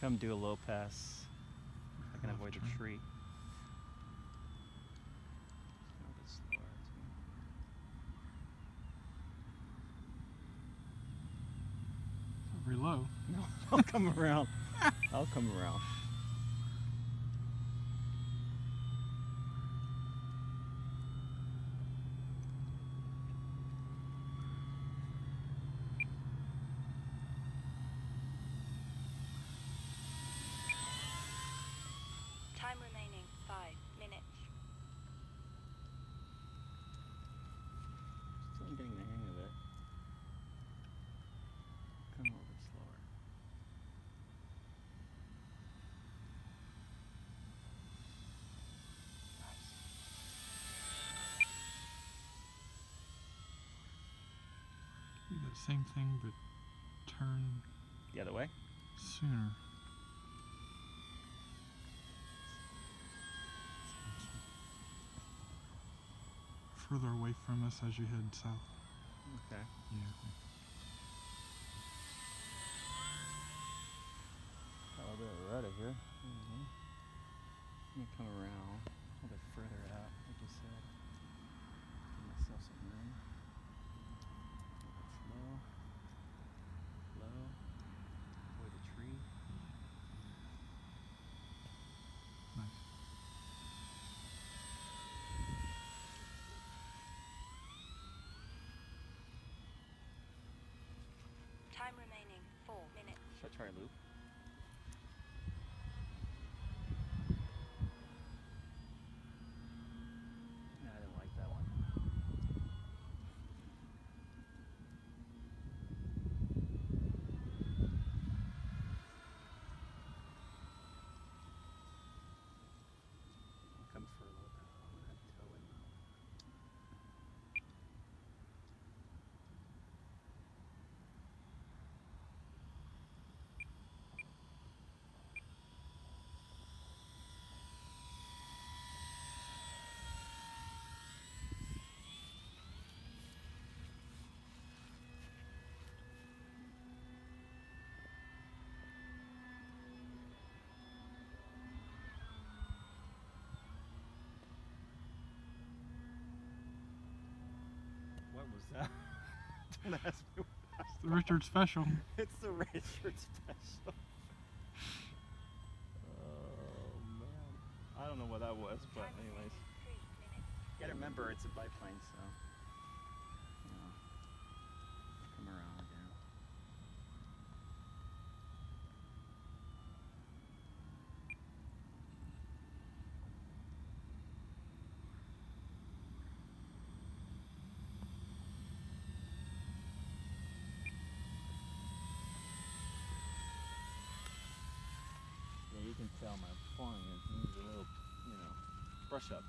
Come do a low pass. I can avoid the tree. Just go a bit slower, too. Very low. No, I'll come around. I'll come around. Time remaining five minutes. Still getting the hang of it. Come a little bit slower. Do that same thing, but turn The other way? sooner. Further away from us as you head south. Okay. Yeah. Got a little bit of rudder here. Mm-hmm. Let me come around a little bit further out, like you said. Give myself some room. A little bit slow. Low. Avoid the tree. Nice. Time remaining four minutes. Should I try a loop? Yeah, I didn't like that one. I'll come for a little bit. I'm gonna toe it now. What? Don't ask me. What It's the Richard Special. it's the Richard special. Oh man. I don't know what that was, but anyways. remaining three minutes. You gotta remember it's a biplane, so you know, come around again. Yeah, you can tell my flying needs a little, you know, brush up.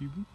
gibi.